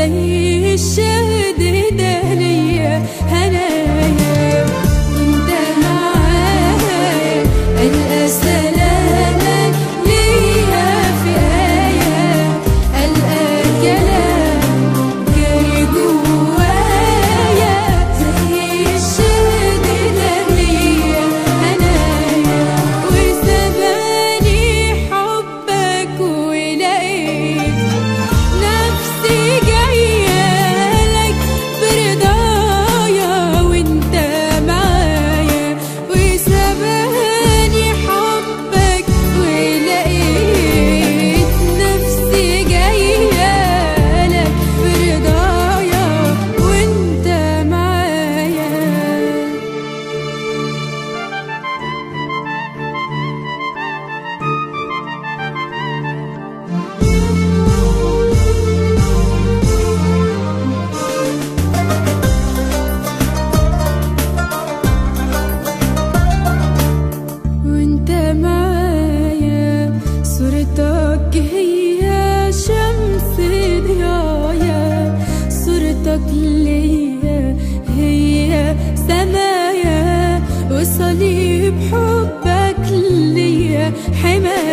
زي الشهد هدى ليا هلا عشقك ليا هي سمايا ليا حماية